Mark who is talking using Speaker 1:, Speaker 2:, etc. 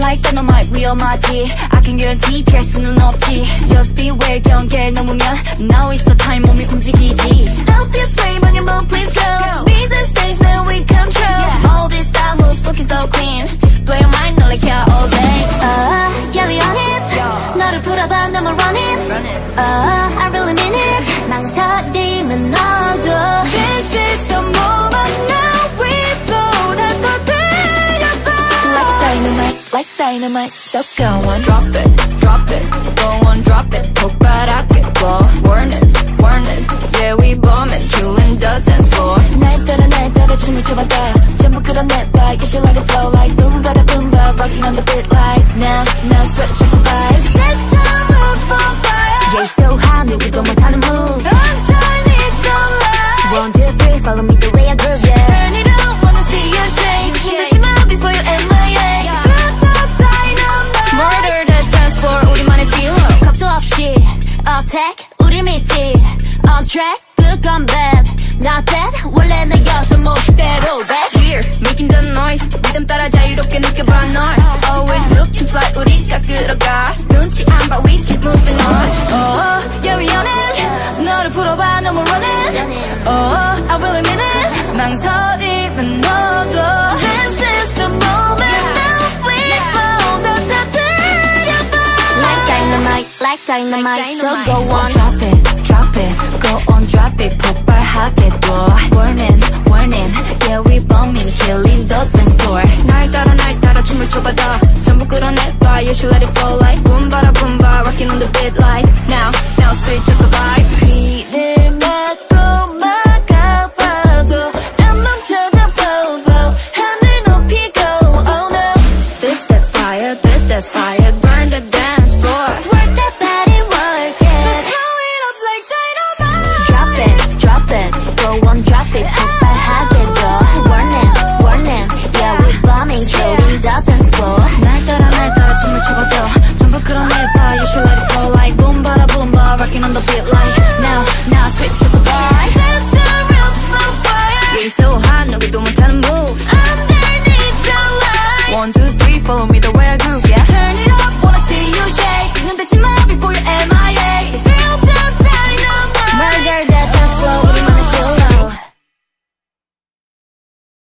Speaker 1: Like dynamite 위험하지 I can guarantee 피할 수는 없지 Just beware 경계에 넘으면 Now is the time 몸이 움직이지
Speaker 2: Out this way 방에 move please go Catch me the stage now we control All these style moves looking so clean Blow your mind no like yeah all day Uh, yeah we on it 너를 풀어봐 no more running Uh, I really mean it 망설임은 너도
Speaker 1: Like dynamite So go on
Speaker 2: Drop it, drop it, go on, drop it. 폭발하게 blow. Warning, warning, yeah we bombing, killing the dance floor.
Speaker 1: 날 따라 날 따라 춤을 춰봐도 전부 끌어내봐 You should let it flow like boom bada boom ba Rocking on the beat like now now sweat check the vibe 믿지 on track good gun bad not bad 원래 너였던 모습대로 back
Speaker 2: Here, making the noise. 리듬 따라 자유롭게 느껴봐 널. Always looking fly, 우리가 끌어가. 눈치 안 봐, we keep moving on. Oh, yeah we on it. 너를 풀어봐, no more running. Oh, I really mean it. 망설임은 너도. This is the moment now we blow. 더 터뜨려봐.
Speaker 1: like dynamite like dynamite so
Speaker 2: dynamite.
Speaker 1: go on drop it drop it go on drop it 폭발하게 blow warning warning yeah we bombing killing the dance floor
Speaker 2: 날 따라 날 따라 춤을 춰봐다 전부 끌어내봐 You should let it flow like boom bada boom ba Rocking on the beat like now now switch up the vibe
Speaker 1: 귀를 막고 막아봐도 안 멈춰져 blow blow 하늘 높이 go oh no
Speaker 2: This that fire this that fire
Speaker 1: on the
Speaker 2: beat like